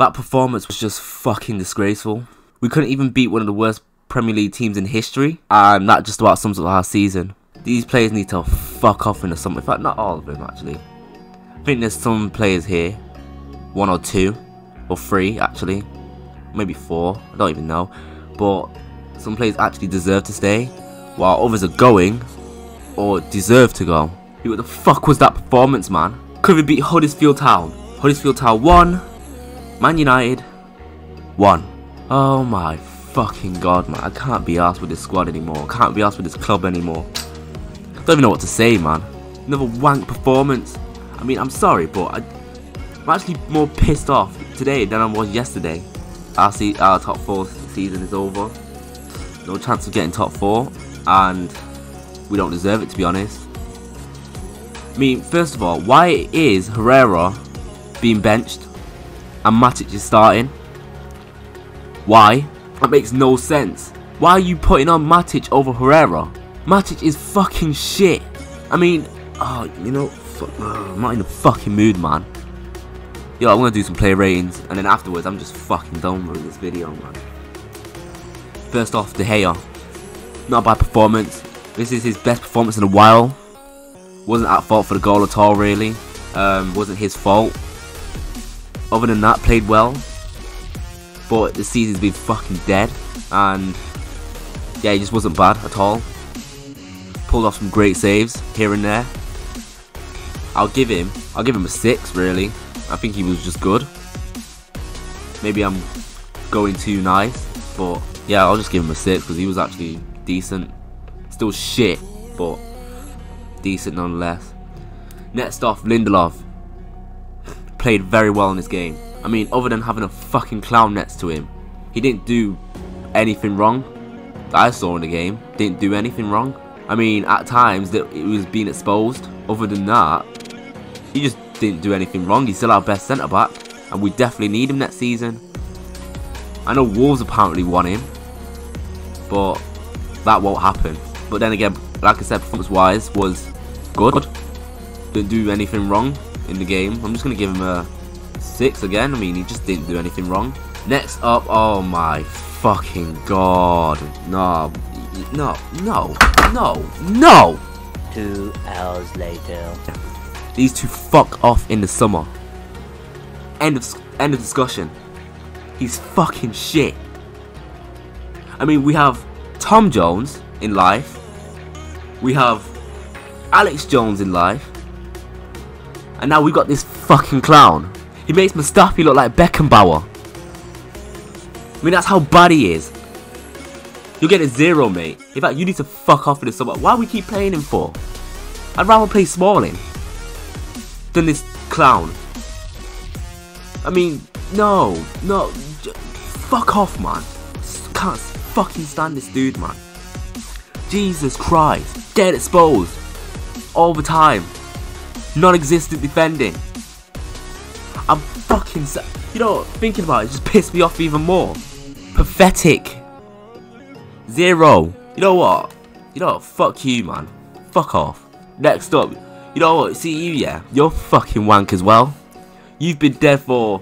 That performance was just fucking disgraceful. We couldn't even beat one of the worst Premier League teams in history, and that just about sums up our season. These players need to fuck off into something. In fact, not all of them actually. I think there's some players here, one or two, or three actually, maybe four. I don't even know, but some players actually deserve to stay, while others are going or deserve to go. What the fuck was that performance, man? Could we beat Huddersfield Town? Huddersfield Town won. Man United one. Oh my fucking god, man. I can't be asked with this squad anymore. I can't be asked with this club anymore. I don't even know what to say, man. Another wank performance. I mean, I'm sorry, but I, am actually more pissed off today than I was yesterday. Our, see, our top four season is over. No chance of getting top four, and we don't deserve it, to be honest. I mean, first of all, why is Herrera being benched and Matic is starting? Why? That makes no sense. Why are you putting on Matic over Herrera? Matic is fucking shit. I mean, oh, you know, fuck, uh, I'm not in the fucking mood, man. Yo, I'm gonna do some play ratings, and then afterwards, I'm just fucking done with this video, man. First off, De Gea. Not a bad performance. This is his best performance in a while. Wasn't at fault for the goal at all, really. Um, wasn't his fault. Other than that, played well. But the season's been fucking dead. And yeah, he just wasn't bad at all. Pulled off some great saves here and there. I'll give him, I'll give him a six really. I think he was just good. Maybe I'm going too nice, but yeah, I'll just give him a six because he was actually decent. Still shit, but decent nonetheless. Next off, Lindelof. Played very well in this game. I mean, other than having a fucking clown next to him, he didn't do anything wrong that I saw in the game. Didn't do anything wrong. I mean, at times that it was being exposed. Other than that, he just didn't do anything wrong. He's still our best centre back, and we definitely need him next season. I know Wolves apparently want him, but that won't happen. But then again, like I said, performance-wise was good. Didn't do anything wrong in the game. I'm just gonna give him a six again. I mean, he just didn't do anything wrong. Next up, oh my fucking god, no, no, no, no, no. Two hours later. These two fuck off in the summer. End of end of discussion. He's fucking shit. I mean, we have Tom Jones in life. We have Alex Jones in life. And now we got this fucking clown. He makes Mustafi look like Beckenbauer. I mean, that's how bad he is. You'll get a zero, mate. In fact, you need to fuck off in the summer. Why we keep playing him for? I'd rather play Smalling than this clown. I mean, no, no, fuck off, man. Can't fucking stand this dude, man. Jesus Christ, get exposed all the time. Non-existent defending. I'm fucking, you know, thinking about it just pissed me off even more. Pathetic. Zero. You know what? You know what? Fuck you, man. Fuck off. Next up, you know what? See you, yeah. You're fucking wank as well. You've been dead for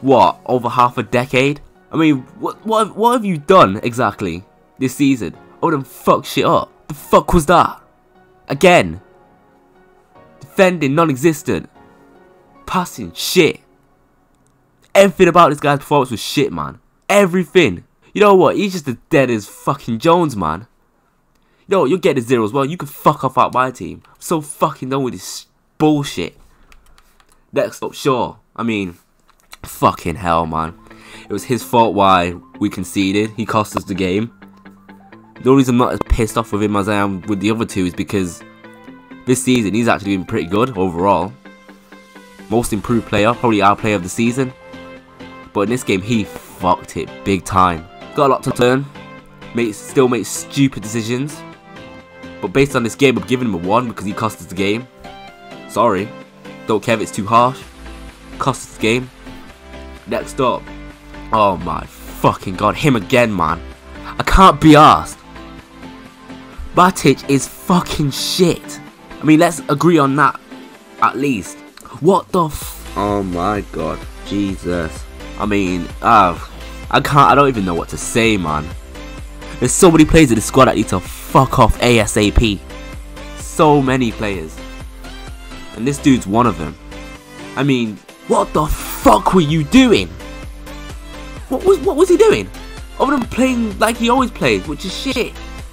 what? Over half a decade. I mean, what what what have you done exactly this season? Other than fuck shit up. The fuck was that? Again. Defending non-existent. Passing shit. Everything about this guy's performance was shit, man. Everything. You know what? He's just as dead as fucking Jones, man. Yo, you'll get a zero as well. You can fuck off out my team. I'm so fucking done with this bullshit. Next up, Shaw. I mean, fucking hell, man. It was his fault why we conceded. He cost us the game. The only reason I'm not as pissed off with him as I am with the other two is because this season he's actually been pretty good overall. Most improved player, probably our player of the season. But in this game, he fucked it big time. Got a lot to learn. Still makes stupid decisions. But based on this game, I'm giving him a 1 because he cost us the game. Sorry. Don't care if it's too harsh. Cost us the game. Next up. Oh my fucking god. Him again, man. I can't be asked. Matic is fucking shit. I mean, let's agree on that. At least. What the f- Oh my god. Jesus. I mean, uh, I can't. I don't even know what to say, man. There's so many players in the squad that need to fuck off ASAP. So many players, and this dude's one of them. I mean, what the fuck were you doing? What was what was he doing? Other than playing like he always plays, which is shit.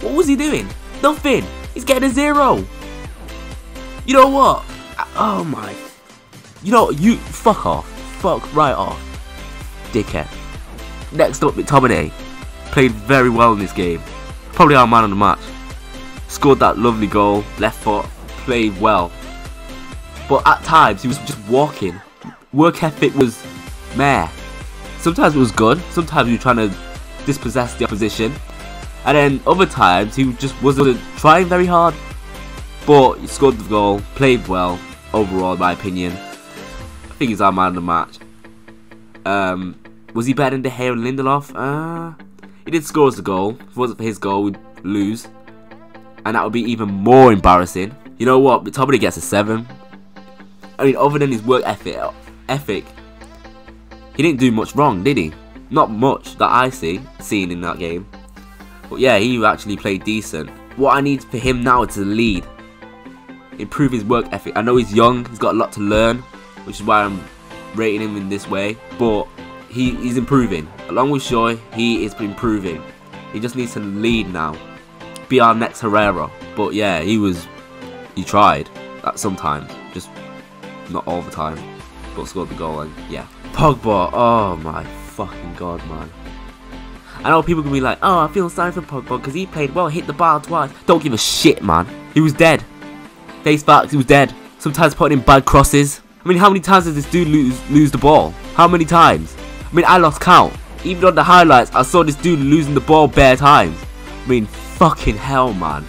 What was he doing? Nothing. He's getting a zero. You know what? Oh my. You know, you fuck off. Fuck right off. Dickhead. Next up, McTominay. Played very well in this game. Probably our man of the match. Scored that lovely goal, left foot, played well. But at times, he was just walking. Work ethic was meh. Sometimes it was good, sometimes he was trying to dispossess the opposition. And then other times, he just wasn't trying very hard. But he scored the goal, played well, overall, in my opinion. I think he's our man of the match. Um, was he better than De Gea and Lindelof? Uh, he did score as a goal. If it wasn't for his goal, we'd lose. And that would be even more embarrassing. You know what? McTominay gets a 7. I mean, other than his work ethic, ethic, he didn't do much wrong, did he? Not much that I see, seen in that game. But yeah, he actually played decent. What I need for him now is to lead. Improve his work ethic. I know he's young, he's got a lot to learn, which is why I'm rating him in this way. But he, he's improving. Along with Shaw, he is improving. He just needs to lead now. Be our next Herrera. But yeah, he was, he tried. That sometimes, just not all the time. But scored the goal and yeah. Pogba, oh my fucking god, man. I know people can be like, oh, I feel sorry for Pogba because he played well, hit the bar twice. Don't give a shit, man. He was dead. Face facts, he was dead. Sometimes putting in bad crosses. I mean, how many times does this dude lose lose the ball? How many times? I mean, I lost count. Even on the highlights, I saw this dude losing the ball bare times. I mean, fucking hell, man.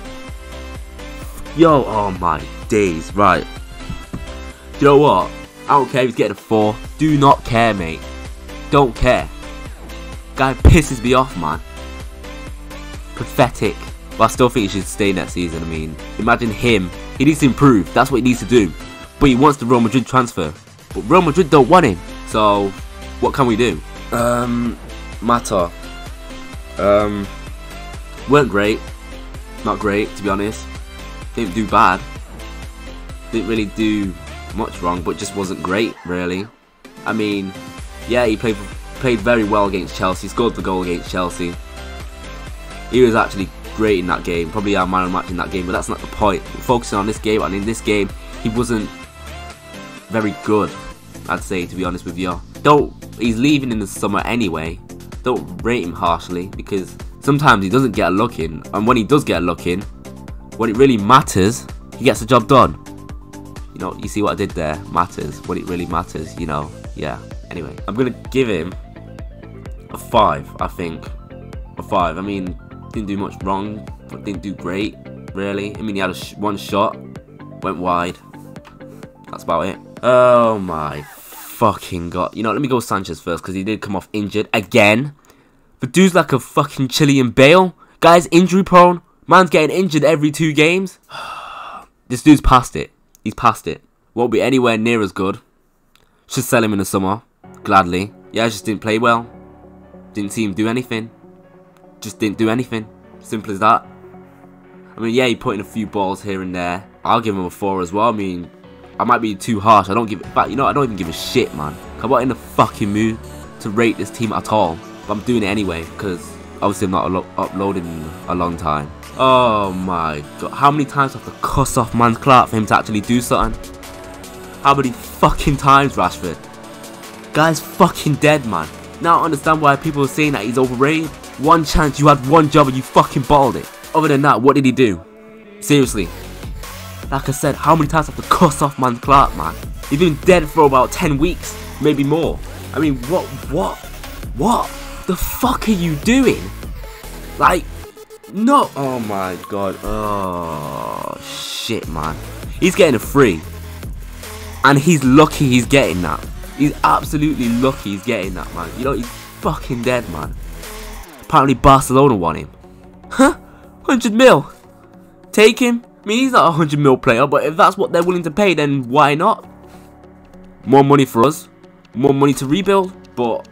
Yo, oh my days. Right. You know what? I don't care if he's getting a 4. Do not care, mate. Don't care. Guy pisses me off, man. Pathetic. But I still think he should stay next season. I mean, imagine him. He needs to improve. That's what he needs to do. But he wants the Real Madrid transfer. But Real Madrid don't want him. So, what can we do? Um, Mata. Um, weren't great. Not great, to be honest. Didn't do bad. Didn't really do much wrong, but just wasn't great, really. I mean, yeah, he played played very well against Chelsea, scored the goal against Chelsea. He was actually great in that game, probably our man of match in that game, but that's not the point. We're focusing on this game, and in this game, he wasn't very good, I'd say, to be honest with you. Don't, he's leaving in the summer anyway. Don't rate him harshly, because sometimes he doesn't get a look in, and when he does get a look in, when it really matters, he gets the job done. You know, you see what I did there? Matters. When it really matters, you know. Yeah. Anyway, I'm going to give him a 5, I think. A 5. I mean, didn't do much wrong, but didn't do great, really. I mean, he had sh one shot, went wide. That's about it. Oh my fucking god. You know, let me go Sanchez first, because he did come off injured again. The dude's like a fucking Chilean Bale. Guy's injury prone. Man's getting injured every two games. this dude's past it. He's past it. Won't be anywhere near as good. Should sell him in the summer. Gladly. Yeah, I just didn't play well. Didn't see him do anything. Just didn't do anything. Simple as that. I mean, yeah, he put in a few balls here and there. I'll give him a 4 as well. I mean, I might be too harsh. I don't give... But, you know, I don't even give a shit, man. I'm not in the fucking mood to rate this team at all. But I'm doing it anyway, because obviously I'm not uploading in a long time. Oh my god. How many times have to cuss off man's Clark for him to actually do something? How many fucking times, Rashford? Guy's fucking dead, man. Now I understand why people are saying that he's overrated. One chance, you had one job and you fucking balled it. Other than that, what did he do? Seriously. Like I said, how many times have to cuss off man Clark, man? He's been dead for about 10 weeks, maybe more. I mean, what, what, what the fuck are you doing? Like, no. Oh my god. Oh, shit, man. He's getting a free. And he's lucky he's getting that. He's absolutely lucky he's getting that, man. You know, he's fucking dead, man. Apparently Barcelona want him. Huh? 100 mil. Take him. I mean, he's not a 100 mil player, but if that's what they're willing to pay, then why not? More money for us. More money to rebuild. But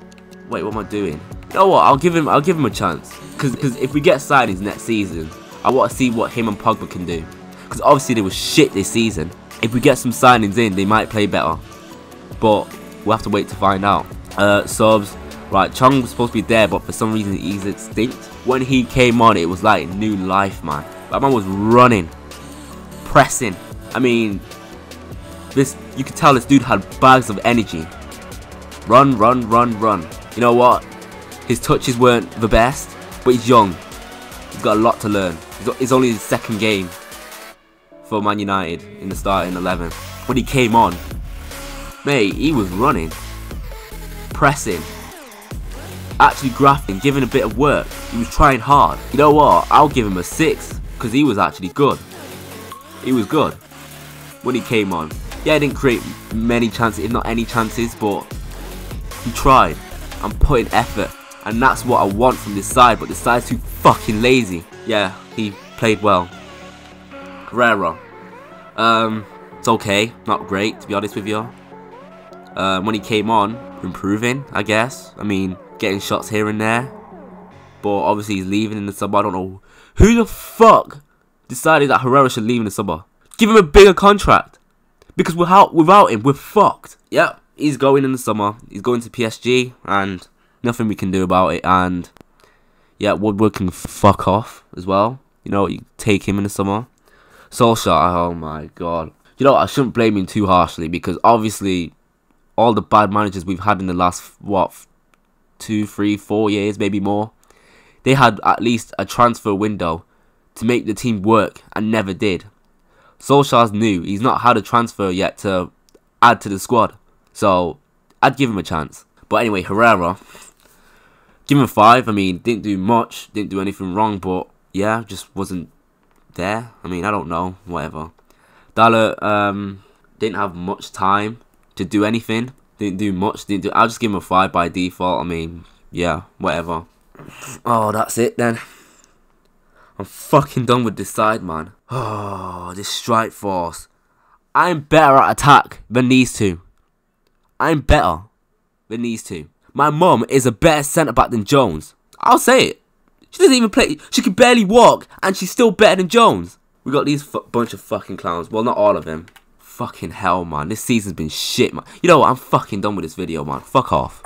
Wait, what am I doing? You know what? I'll give him. I'll give him a chance. Because because if we get signings next season, I want to see what him and Pogba can do. Because obviously they were shit this season. If we get some signings in, they might play better. But we'll have to wait to find out. Uh, subs. Right, Chong was supposed to be there, but for some reason he's extinct. When he came on, it was like new life, man. That man was running, pressing. I mean, this you could tell this dude had bags of energy. Run, run, run, run. You know what? His touches weren't the best, but he's young. He's got a lot to learn. It's only his second game for Man United in the starting 11. When he came on, mate, he was running, pressing, actually grafting, giving a bit of work. He was trying hard. You know what? I'll give him a 6 because he was actually good. He was good when he came on. Yeah, he didn't create many chances, if not any chances, but he tried and put in effort. And that's what I want from this side, but this side's too fucking lazy. Yeah, he played well. Herrera. Um, it's okay, not great to be honest with you. Um, when he came on, improving, I guess. I mean, getting shots here and there. But obviously he's leaving in the summer. I don't know who the fuck decided that Herrera should leave in the summer. Give him a bigger contract. Because without without him, we're fucked. Yep, he's going in the summer. He's going to PSG and nothing we can do about it. And yeah, Woodward can fuck off as well. You know, you take him in the summer. Solskjaer, oh my god. You know, I shouldn't blame him too harshly because obviously all the bad managers we've had in the last, what, two, three, four years, maybe more, they had at least a transfer window to make the team work and never did. Solskjaer's new. He's not had a transfer yet to add to the squad. So, I'd give him a chance. But anyway, Herrera, give him 5. I mean, didn't do much, didn't do anything wrong, but yeah, just wasn't there. I mean, I don't know, whatever. Dalot um, didn't have much time to do anything. Didn't do much. Didn't do. I'll just give him a five by default. I mean, yeah, whatever. Oh, that's it then. I'm fucking done with this side, man. Oh, this strike force. I'm better at attack than these two. I'm better than these two. My mum is a better centre back than Jones. I'll say it. She doesn't even play. She can barely walk, and she's still better than Jones. We got these bunch of fucking clowns. Well, not all of them. Fucking hell, man. This season's been shit, man. You know what? I'm fucking done with this video, man. Fuck off.